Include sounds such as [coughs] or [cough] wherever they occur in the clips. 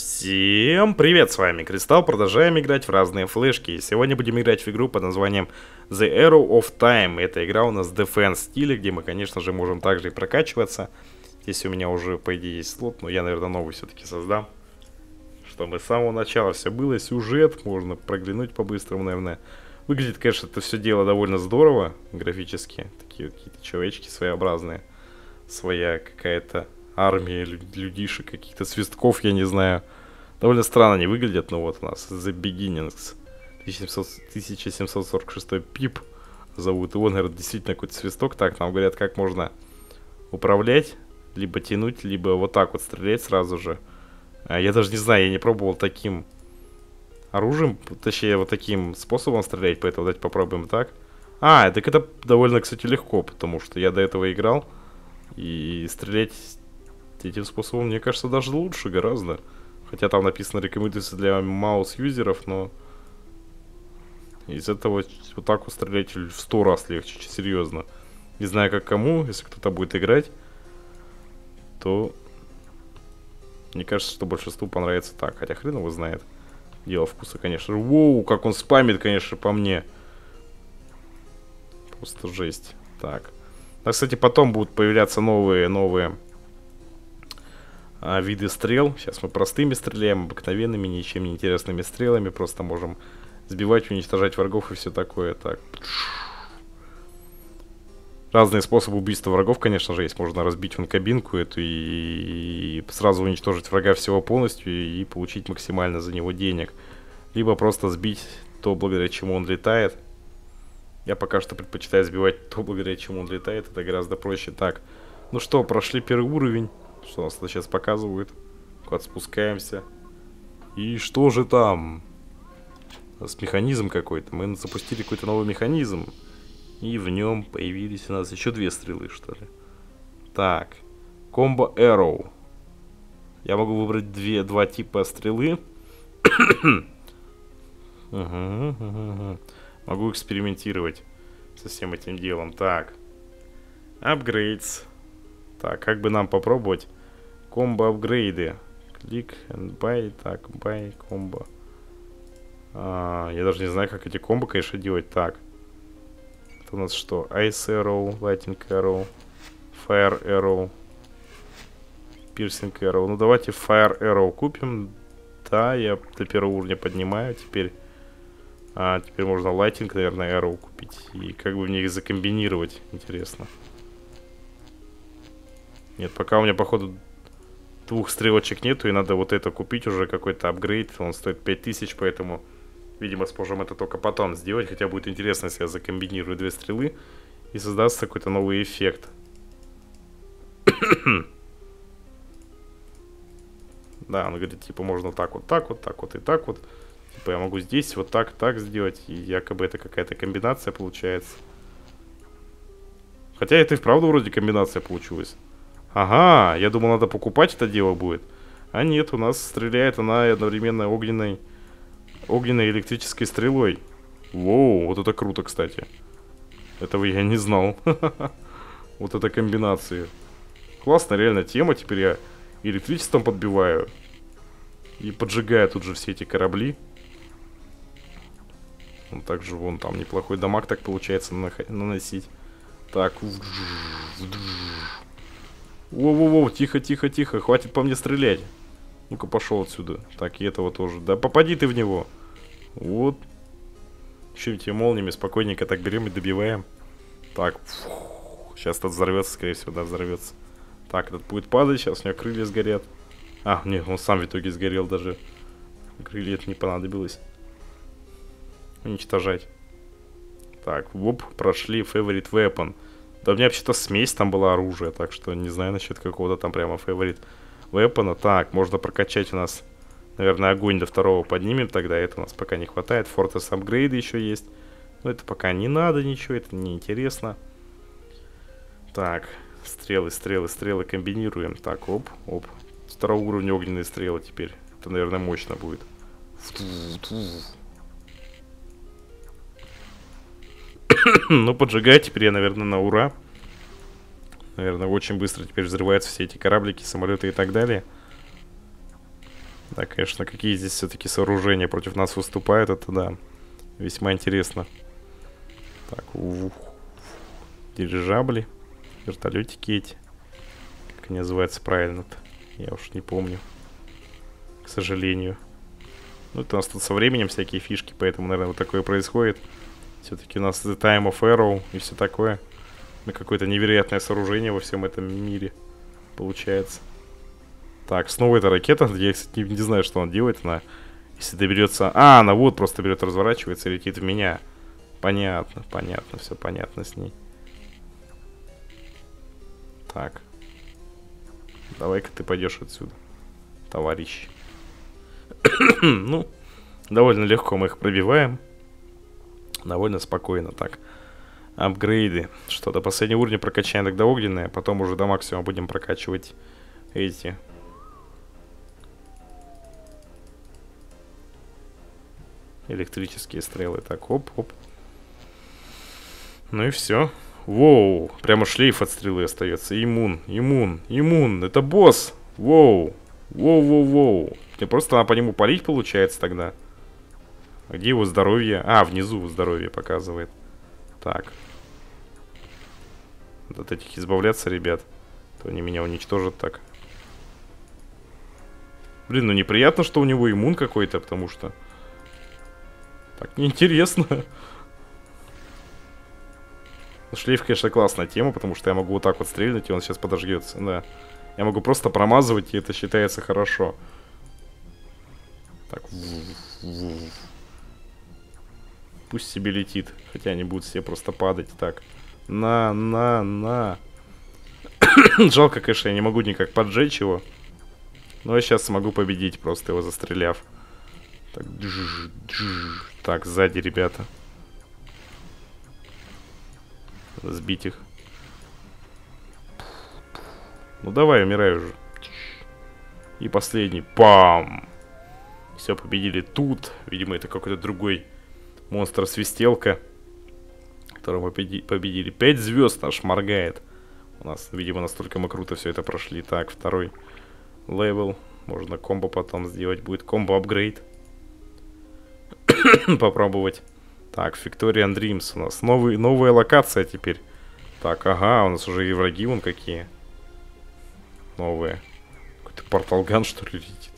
Всем привет, с вами Кристалл, продолжаем играть в разные флешки. Сегодня будем играть в игру под названием The Arrow of Time. Эта игра у нас в Defense стиле, где мы, конечно же, можем также и прокачиваться. Здесь у меня уже, по идее, есть слот, но я, наверное, новый все-таки создам. Чтобы с самого начала все было, сюжет, можно проглянуть по-быстрому, наверное. Выглядит, конечно, это все дело довольно здорово, графически. Такие какие-то человечки своеобразные. Своя какая-то армия людишек, каких-то свистков, я не знаю. Довольно странно они выглядят, но вот у нас The Beginnings. 1700, 1746 пип зовут. Его, наверное, действительно какой-то свисток. Так, нам говорят, как можно управлять, либо тянуть, либо вот так вот стрелять сразу же. А я даже не знаю, я не пробовал таким оружием, точнее, вот таким способом стрелять, поэтому давайте попробуем так. А, так это довольно, кстати, легко, потому что я до этого играл, и стрелять этим способом, мне кажется, даже лучше гораздо. Хотя там написано рекомендуется для маус-юзеров, но из этого вот так вот стрелять в сто раз легче, серьезно. Не знаю как кому, если кто-то будет играть, то мне кажется, что большинству понравится так. Хотя хрен его знает. Дело вкуса, конечно. Воу, как он спамит, конечно, по мне. Просто жесть. Так. Да, кстати, потом будут появляться новые, новые а, виды стрел. Сейчас мы простыми стреляем, обыкновенными, ничем не интересными стрелами. Просто можем сбивать, уничтожать врагов и все такое. Так. Разные способы убийства врагов, конечно же, есть. Можно разбить вон кабинку эту и, и сразу уничтожить врага всего полностью и получить максимально за него денег. Либо просто сбить то, благодаря чему он летает. Я пока что предпочитаю сбивать то, благодаря чему он летает. Это гораздо проще. Так, ну что, прошли первый уровень. Что нас сейчас показывают? Куда спускаемся. И что же там? Нас механизм какой-то. Мы запустили какой-то новый механизм. И в нем появились у нас еще две стрелы, что ли. Так. Комбо Arrow. Я могу выбрать две, два типа стрелы. [coughs] Могу экспериментировать со всем этим делом. Так. Upgrades. Так, как бы нам попробовать комбо апгрейды? Клик and buy. Так, buy комбо. А, я даже не знаю, как эти комбо, конечно, делать. Так. Это у нас что? Ice Arrow, Lightning Arrow, Fire Arrow, Piercing Arrow. Ну, давайте Fire Arrow купим. Да, я до первого уровня поднимаю. Теперь, а, теперь можно Lightning, наверное, Arrow купить. И как бы мне их закомбинировать, интересно. Нет, пока у меня, походу, двух стрелочек нету, и надо вот это купить уже, какой-то апгрейд. Он стоит 5000, поэтому, видимо, сможем это только потом сделать. Хотя будет интересно, если я закомбинирую две стрелы и создастся какой-то новый эффект. [coughs] да, он говорит, типа, можно так вот, так вот, так вот и так вот. Типа, я могу здесь вот так, так сделать, и якобы это какая-то комбинация получается. Хотя это и вправду вроде комбинация получилась. Ага, я думал, надо покупать это дело будет. А нет, у нас стреляет она одновременно огненной, огненной электрической стрелой. Воу, вот это круто, кстати. Этого я не знал. [laughs] Вот эта комбинация. Классная реально тема. Теперь я электричеством подбиваю. И поджигаю тут же все эти корабли. Вот также вон там неплохой дамаг так получается наносить. Так. Воу-воу-воу, тихо-тихо-тихо, хватит по мне стрелять. Ну-ка, пошел отсюда. Так, и этого тоже. Да попади ты в него. Вот. Еще эти молниями спокойненько так берем и добиваем. Так, фух. сейчас этот взорвется, скорее всего, да, взорвется. Так, этот будет падать, сейчас у него крылья сгорят. А, нет, он сам в итоге сгорел даже. Крылья это не понадобилось. Уничтожать. Так, воп, прошли favorite weapon. Да у меня вообще-то смесь там была оружие, так что не знаю насчет какого-то там прямо фаворит вепона. Так, можно прокачать у нас, наверное, огонь до второго поднимем, тогда это у нас пока не хватает. Fortress апгрейды еще есть. Но это пока не надо ничего, это не интересно. Так, стрелы, стрелы, стрелы комбинируем. Так, оп, оп. Второго уровня огненные стрелы теперь. Это, наверное, мощно будет. [coughs] ну, поджигать теперь я, наверное, на ура. Наверное, очень быстро теперь взрываются все эти кораблики, самолеты и так далее. Да, конечно, какие здесь все-таки сооружения против нас выступают, это да, весьма интересно. Так, ух, дирижабли, вертолетики эти. Как они называются правильно-то? Я уж не помню. К сожалению. Ну, это у нас тут со временем всякие фишки, поэтому, наверное, вот такое происходит. Все-таки у нас The Time of Arrow и все такое. Ну, какое-то невероятное сооружение во всем этом мире получается. Так, снова эта ракета. [laughs] Я, кстати, не, не знаю, что он делает. Она, если доберется... А, она вот просто берет, разворачивается и летит в меня. Понятно, понятно, все понятно с ней. Так. Давай-ка ты пойдешь отсюда, товарищ. [coughs] ну, довольно легко мы их пробиваем. Довольно спокойно так. Апгрейды. Что, до последнего уровня прокачаем тогда огненные, а потом уже до максимума будем прокачивать эти. Электрические стрелы. Так, оп-оп. Ну и все. Воу, прямо шлейф от стрелы остается. Иммун, иммун, иммун. Это босс. Воу, воу, воу, воу. Мне просто надо по нему полить получается тогда. Где его здоровье? А, внизу здоровье показывает. Так. От этих избавляться, ребят. То они меня уничтожат так. Блин, ну неприятно, что у него иммун какой-то, потому что... Так неинтересно. Ну, шлейф, конечно, классная тема, потому что я могу вот так вот стрельнуть, и он сейчас подожгется, да. Я могу просто промазывать, и это считается хорошо. Так. Пусть себе летит. Хотя они будут все просто падать. Так. На, на, на. [coughs] Жалко, конечно, я не могу никак поджечь его. Но я сейчас смогу победить, просто его застреляв. Так, дж, дж. так сзади, ребята сбить их. Ну давай, умирай уже. И последний. Пам! Все, победили тут. Видимо, это какой-то другой монстр-свистелка. Которого победили. Пять звезд аж моргает. У нас, видимо, настолько мы круто все это прошли. Так, второй level. Можно комбо потом сделать. Будет комбо-апгрейд. [coughs] Попробовать. Так, Victorian Dreams у нас. Новый, новая локация теперь. Так, ага, у нас уже и враги вон какие. Новые. Какой-то порталган, что ли, летит.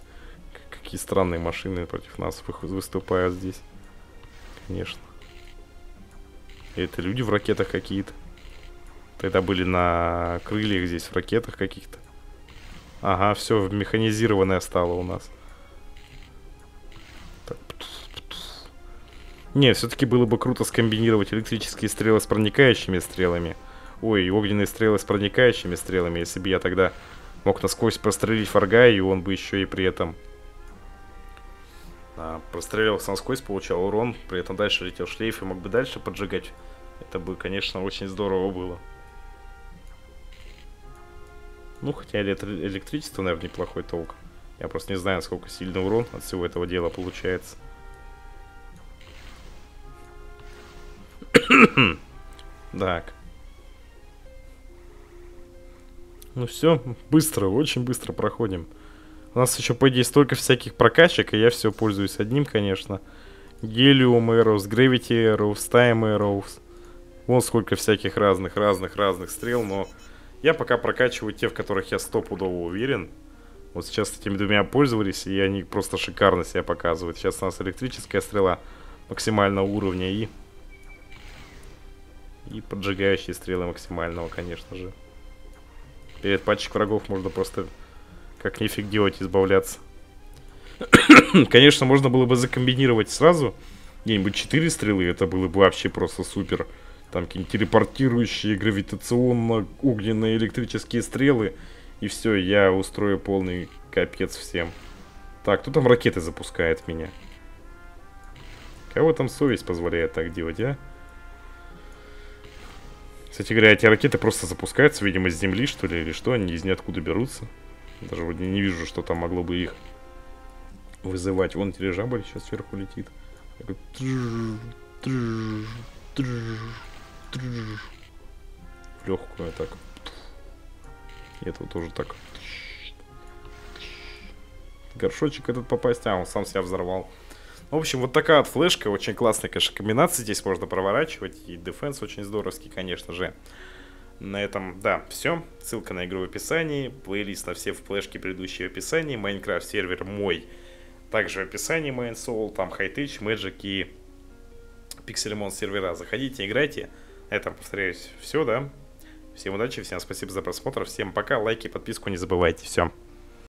Какие странные машины против нас выступают здесь. Конечно. И это люди в ракетах какие-то. Тогда были на крыльях здесь, в ракетах каких-то. Ага, все механизированное стало у нас. Не, все-таки было бы круто скомбинировать электрические стрелы с проникающими стрелами. Ой, огненные стрелы с проникающими стрелами, если бы я тогда мог насквозь прострелить фарга, и он бы еще и при этом а, простреливался насквозь, получал урон, при этом дальше летел шлейф и мог бы дальше поджигать. Это бы, конечно, очень здорово было. Ну, хотя электричество, наверное, неплохой толк. Я просто не знаю, насколько сильный урон от всего этого дела получается. [coughs] так. Ну все, быстро, очень быстро проходим. У нас еще, по идее, столько всяких прокачек, и я все пользуюсь одним, конечно. Helium Arrows, Gravity Arrows, Time Arrows. Вон сколько всяких разных, разных, разных стрел, но я пока прокачиваю те, в которых я стопудово уверен. Вот сейчас этими двумя пользовались, и они просто шикарно себя показывают. Сейчас у нас электрическая стрела максимального уровня и и поджигающие стрелы максимального, конечно же. Перед патчик врагов можно просто как нифиг делать, избавляться. [coughs] конечно, можно было бы закомбинировать сразу где-нибудь 4 стрелы, это было бы вообще просто супер. Там какие-нибудь телепортирующие гравитационно-огненные электрические стрелы. И все, я устрою полный капец всем. Так, кто там ракеты запускает меня? Кого там совесть позволяет так делать, а? Кстати говоря, эти ракеты просто запускаются, видимо, с земли, что ли, или что, они из ниоткуда берутся. Даже вроде не вижу, что там могло бы их вызывать. Вон дирижабль сейчас сверху летит. Легкую так. И это тоже так. горшочек этот попасть. А, он сам себя взорвал. В общем, вот такая вот флешка, очень классная, конечно, комбинация здесь можно проворачивать, и дефенс очень здоровский, конечно же. На этом, да, все. Ссылка на игру в описании, плейлист на все флешки предыдущие в описании, Майнкрафт сервер мой также в описании Soul, там Hightech, Magic и Pixelmon сервера. Заходите, играйте. Это, повторяюсь, все, да. Всем удачи, всем спасибо за просмотр, всем пока, лайки, подписку не забывайте. Все.